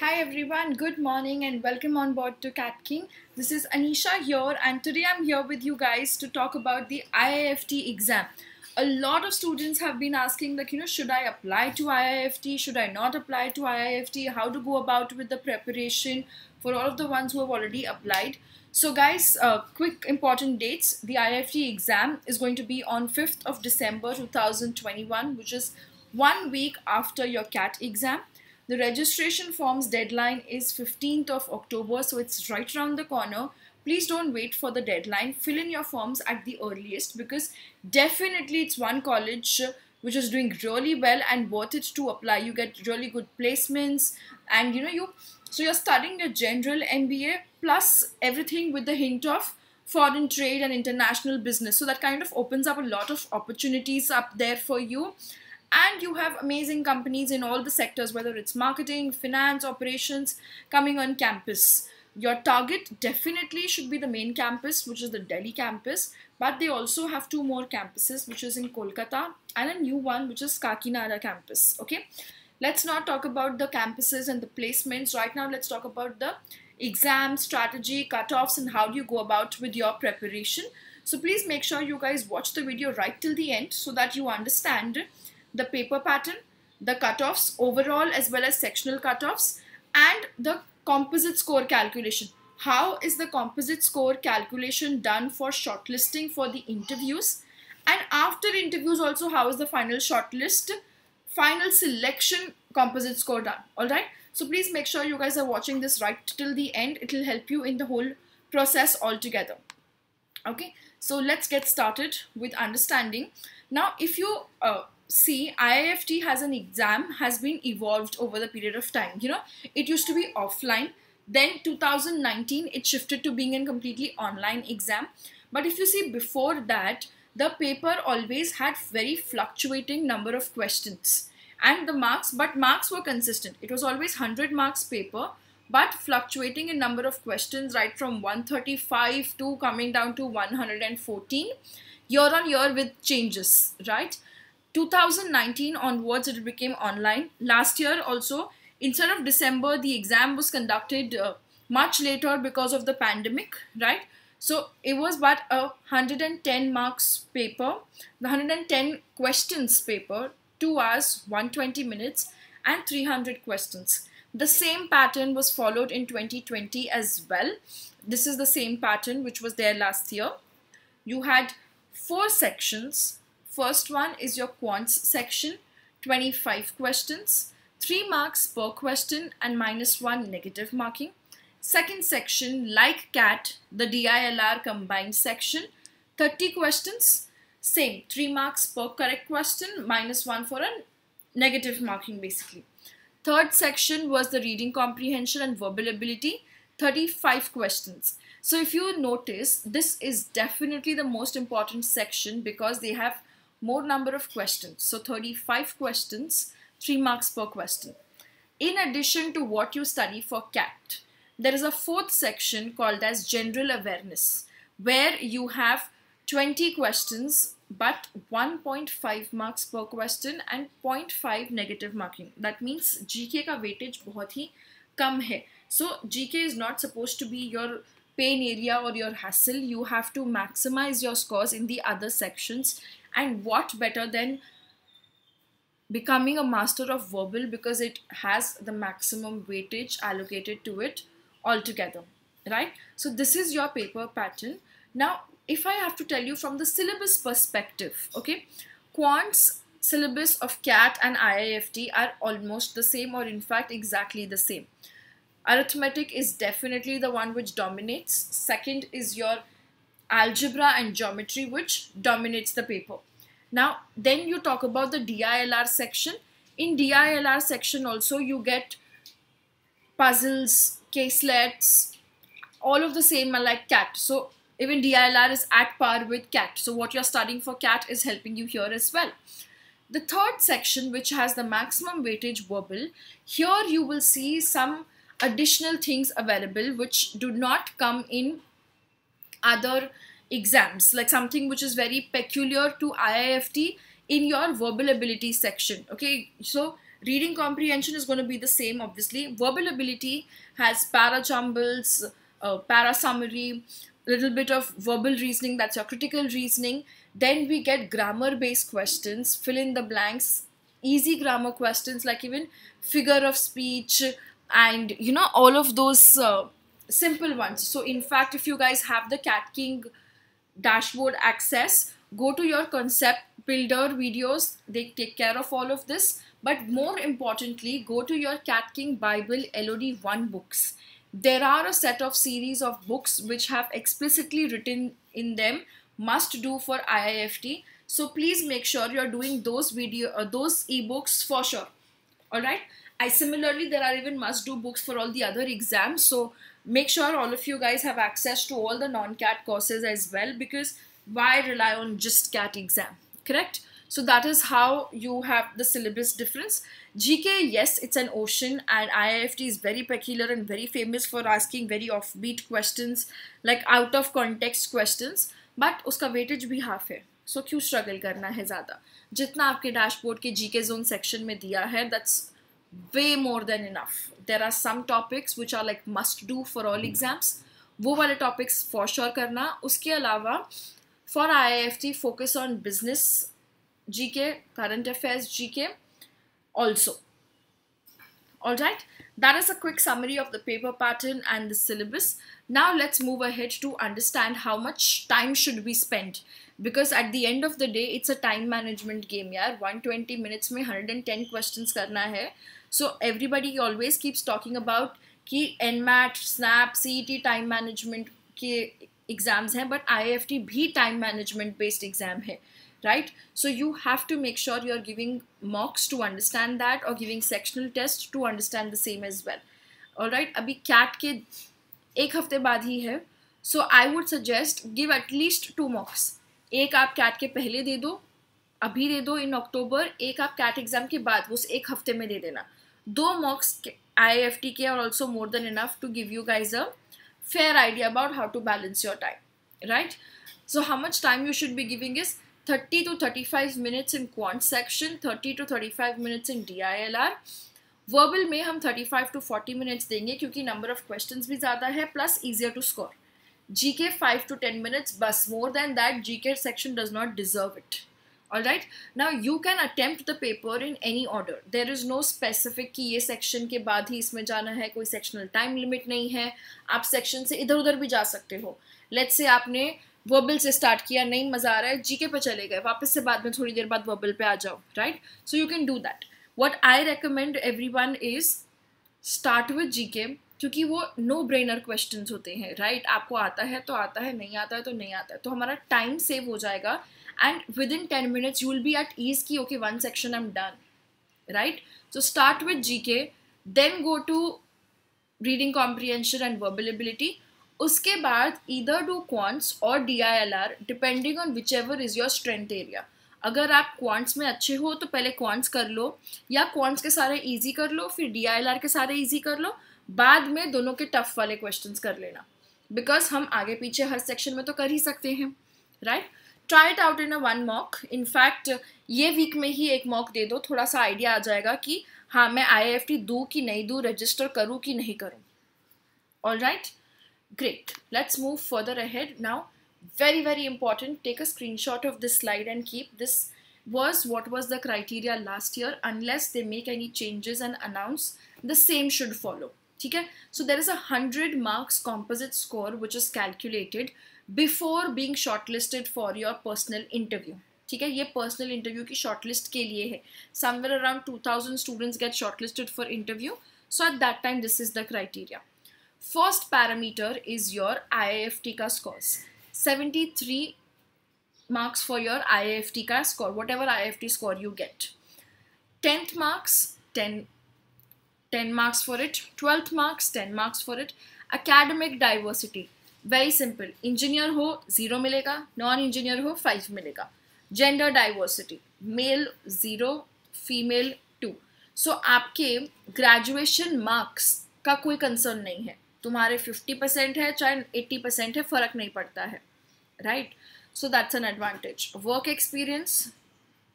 Hi everyone, good morning and welcome on board to CATKing. This is Anisha here and today I'm here with you guys to talk about the IIFT exam. A lot of students have been asking like, you know, should I apply to IIFT? Should I not apply to IIFT? How to go about with the preparation for all of the ones who have already applied. So guys, uh, quick important dates. The IIFT exam is going to be on 5th of December 2021, which is one week after your CAT exam. The registration forms deadline is 15th of October, so it's right around the corner. Please don't wait for the deadline. Fill in your forms at the earliest because definitely it's one college uh, which is doing really well and worth it to apply. You get really good placements and you know you so you're studying a general MBA plus everything with the hint of foreign trade and international business. So that kind of opens up a lot of opportunities up there for you and you have amazing companies in all the sectors whether it's marketing finance operations coming on campus. Your target definitely should be the main campus which is the delhi campus but they also have two more campuses which is in kolkata and a new one which is kakinada campus okay? Let's not talk about the campuses and the placements right now. Let's talk about the exam strategy cutoffs and how do you go about with your preparation. So please make sure you guys watch the video right till the end so that you understand the paper pattern, the cutoffs overall as well as sectional cutoffs and the composite score calculation. How is the composite score calculation done for shortlisting for the interviews? And after interviews also how is the final shortlist, final selection composite score done? Alright. So please make sure you guys are watching this right till the end. It will help you in the whole process altogether. Okay. So let's get started with understanding. Now if you uh, see IIFT has an exam has been evolved over the period of time. You know, it used to be offline. Then 2019, it shifted to being a completely online exam. But if you see before that, the paper always had very fluctuating number of questions and the marks, but marks were consistent. It was always 100 marks paper, but fluctuating in number of questions right from 135 to coming down to 114 year on year with changes, right? 2019 onwards it became online. Last year also instead of december the exam was conducted uh, much later because of the pandemic right? So it was but a 110 marks paper the 110 questions paper 2 hours 120 minutes and 300 questions. The same pattern was followed in 2020 as well. This is the same pattern which was there last year. You had four sections First one is your quants section, 25 questions, 3 marks per question and minus 1 negative marking. Second section, like CAT, the DILR combined section, 30 questions, same, 3 marks per correct question, minus 1 for a negative marking basically. Third section was the reading comprehension and verbal ability, 35 questions. So if you notice, this is definitely the most important section because they have more number of questions. So 35 questions, 3 marks per question. In addition to what you study for CAT, there is a fourth section called as general awareness where you have 20 questions but 1.5 marks per question and 0.5 negative marking. That means GK का weightage बहुत ही कम है. So GK is not supposed to be your pain area or your hassle. You have to maximize your scores in the other sections. And what better than becoming a master of verbal because it has the maximum weightage allocated to it altogether right? So this is your paper pattern. Now if i have to tell you from the syllabus perspective okay quants syllabus of cat and iift are almost the same or in fact exactly the same arithmetic is definitely the one which dominates second is your algebra and geometry which dominates the paper. Now then you talk about the DILR section. In DILR section also you get puzzles, caselets, all of the same are like CAT. So even DILR is at par with CAT. So what you're studying for CAT is helping you here as well. The third section which has the maximum weightage verbal, here you will see some additional things available which do not come in other exams like something which is very peculiar to IIFT in your verbal ability section okay so Reading comprehension is going to be the same, obviously. Verbal ability has para jumbles, uh, para summary, little bit of verbal reasoning, that's your critical reasoning. Then we get grammar based questions, fill in the blanks, easy grammar questions like even figure of speech and you know all of those uh, simple ones. So, in fact, if you guys have the CATKing dashboard access, go to your concept builder videos, they take care of all of this. But more importantly, go to your CATKing Bible LOD 1 books. There are a set of series of books which have explicitly written in them must do for IIFT. So please make sure you're doing those video, uh, those ebooks for sure. All right. I similarly there are even must do books for all the other exams. So make sure all of you guys have access to all the non-cat courses as well because why rely on just cat exam correct so that is how you have the syllabus difference gk yes it's an ocean and iift is very peculiar and very famous for asking very offbeat questions like out of context questions but uska weightage bhi half hai so क्यों struggle करना है ज़्यादा जितना आपके dashboard के GK zone section में दिया है that's way more than enough. There are some topics which are like must do for all exams. वो वाले topics for sure करना उसके अलावा for IIFT focus on business GK, current affairs GK also. Alright, that is a quick summary of the paper pattern and the syllabus. Now let's move ahead to understand how much time should we spend because at the end of the day it's a time management game यार one twenty minutes में hundred and ten question करना है so everybody always keeps talking about कि N MAT SNAP C E T time management के exams हैं but I F T भी time management based exam है right so you have to make sure you are giving mocks to understand that और giving sectional test to understand the same as well और right अभी CAT के एक हफ़्ते बाद ही है so I would suggest give at least two mocks एक आप कैट के पहले दे दो, अभी दे दो इन अक्टूबर एक आप कैट एग्ज़ाम के बाद उस एक हफ़्ते में दे देना। दो मॉक्स आई एफ़ टी के और also more than enough to give you guys a fair idea about how to balance your time right so how much time you should be giving is thirty to thirty five minutes in quant section thirty to thirty five minutes in D I L R verbal में हम thirty five to forty minutes देंगे, क्योंकि number of question भी ज़्यादा है plus easier to score GK 5 to 10 minutes बस more than that GK section does not deserve it. all right now you can attempt the paper in any order there is no specific कि ये section के बाद ही इसमें जाना है कोई sectional time limit नहीं है आप section से इधर उधर भी जा सकते हो let's say आपने वर्बल से स्टार्ट किया नहीं मज़ा आ रहा है जीके पे चले गए वापस से बाद में थोड़ी देर बाद वर्बल पे आ जाओ right so you can do that what I recommend everyone is start with क्योंकि वो नो ब्रेनर क्वेश्चन होते हैं राइट right? आपको आता है तो आता है, नहीं आता है तो नहीं आता है। तो हमारा टाइम सेव हो जाएगा and within 10 minutes you will be at ease ki okay, one section am done right so start with G K then go to reading and and ability. उसके बाद ईदर डू क्वांट्स और D I L R depending on whichever is your strength area अगर आप quants में अच्छे हो तो पहले क्वांट्स कर लो, या क्वांट्स के सारे इजी कर लो, फिर डी आई एल आर के सारे इजी कर लो बाद में दोनों के टफ वाले क्वेश्चन कर लेना। बिकॉज़ हम आगे पीछे हर सेक्शन में तो कर ही सकते हैं right try it out in a one mock in fact ये वीक में ही एक मॉक दे दो, थोड़ा सा आइडिया आ जाएगा कि हाँ मैं आई आई एफ़ टी दू कि नहीं दू रजिस्टर करूँ कि नहीं करूँ। All right great let's move further ahead now very very important take a screenshot of this slide and keep this was what was the criteria last year unless they make any changes and announce the same should follow okay so there is a 100 marks composite score which is calculated before being shortlisted for your personal interview ठीक है? ये personal interview की shortlist के लिए है। Somewhere around two thousand students get shortlisted for interview so at that time this is the criteria first parameter is your I I F T का scores seventy three marks for marks for your IIFT का score, whatever IIFT score you get. 10th marks, 10, 10 marks for it. 12th marks, 10 marks for it. Academic diversity, very simple engineer हो zero मिलेगा non engineer हो five मिलेगा gender diversity male zero female two so आपके graduation marks का कोई concern नहीं है। तुम्हारे फिफ्टी परसेंट है चाहे एट्टी परसेंट है फ़र्क नहीं पड़ता है। Right so that's an advantage work experience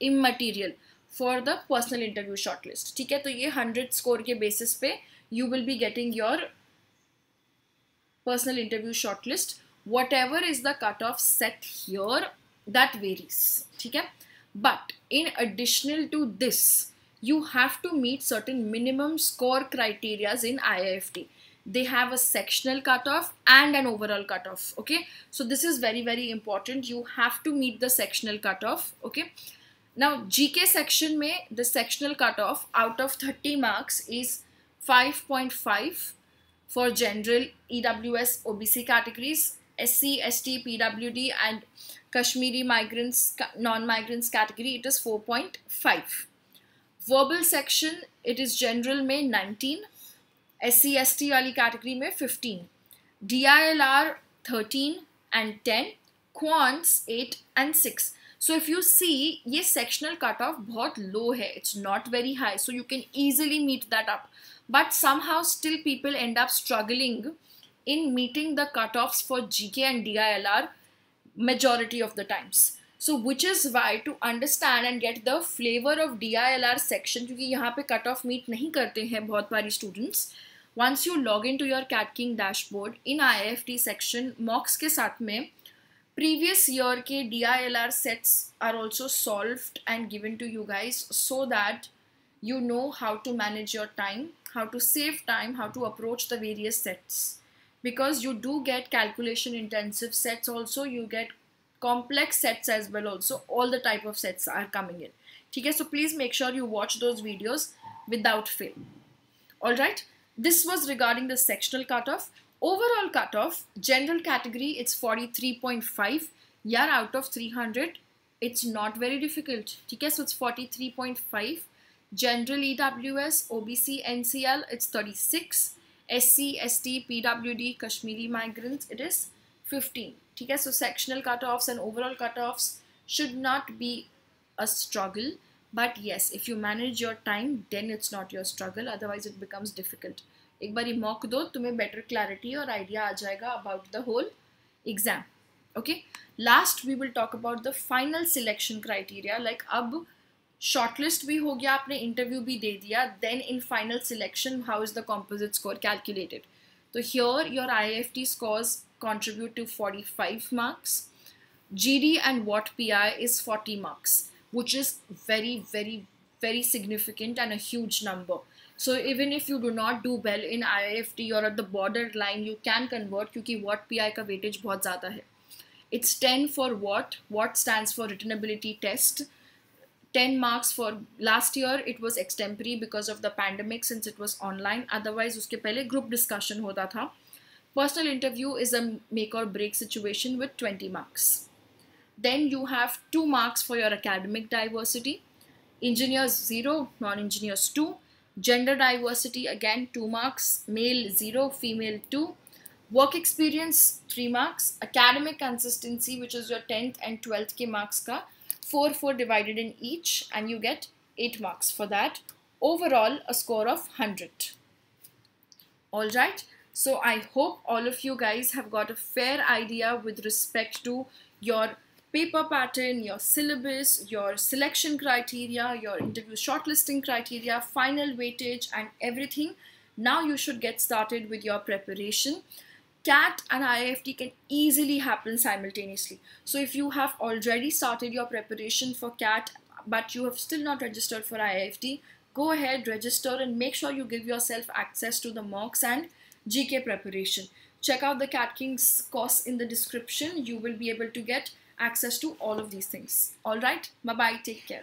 immaterial for the personal interview shortlist ठीक है? तो ये हंड्रेड स्कोर के बेसिस पे you will be getting your personal interview shortlist whatever is the cut off set your that varies ठीक है? But in additional to this you have to meet certain minimum score criterias in I I F T they have a sectional cut off and an overall cut off okay so this is very very important you have to meet the sectional cut off okay now GK section में the sectional cut off out of thirty marks is five point five for general E W S O B C categories S C S T P W D and Kashmiri migrants non migrants category it is four point five verbal section it is general में nineteen S C S T वाली category में fifteen D I L R thirteen and ten quants eight and six so if you see ये sectional cut off बहुत low है it's not very high so you can easily meet that up but somehow still people end up struggling in meeting the cut off for G K and D I L R majority of the times so which is why to understand and get the flavour of D I L R section क्योंकि यहाँ पे cut off meet नहीं करते हैं बहुत बारी students once you log in to your Catking dashboard in I F T section mocks के साथ में previous year ke DILR sets are also solved and given to you guys so that you know how to manage your time, how to save time, how to approach the various sets. Because you do get calculation intensive sets also, you get complex sets as well also, all the type of sets are coming in. Okay, so please make sure you watch those videos without fail. Alright, this was regarding the sectional cutoff. Overall cutoff, general category, it's 43.5. Yeah, out of 300, it's not very difficult. Okay, so it's 43.5. General EWS, OBC, NCL, it's 36. SC, ST, PWD, Kashmiri migrants, it is 15. Okay, so sectional cutoffs and overall cutoffs should not be a struggle. But yes, if you manage your time, then it's not your struggle. Otherwise, it becomes difficult. एक बार mock दो तुम्हें better clarity और idea आ जाएगा about the whole exam okay last we will talk about the final selection criteria like अब shortlist भी हो गया आपने इंटरव्यू भी दे दिया then in final selection how is the composite score calculated तो here your I F T scores contribute to 45 marks. GD and what PI is 40 marks, which is very, very, very significant and a huge number. So even if you do not do well in IIFT or at the borderline, you can convert because WAT PI ka weightage बहुत ज़्यादा है. It's 10 for WAT? WAT stands for writtenability test. 10 marks for last year it was extempore because of the pandemic since it was online otherwise उसके पहले group discussion होता था personal interview is a make or break situation with 20 marks then you have 2 marks for your academic diversity engineers 0 non engineers 2 Gender diversity again 2 marks, male 0, female 2. Work experience 3 marks. Academic consistency which is your 10th and 12th k marks ka 4 4 divided in each and you get 8 marks for that. Overall a score of 100. Alright, so I hope all of you guys have got a fair idea with respect to your paper pattern, your syllabus, your selection criteria, your interview shortlisting criteria, final weightage and everything. Now you should get started with your preparation. CAT and IIFT can easily happen simultaneously. So if you have already started your preparation for CAT but you have still not registered for IIFT, go ahead, register and make sure you give yourself access to the mocks and GK preparation. Check out the CATKing's course in the description. You will be able to get access to all of these things. All right. Bye bye. Take care.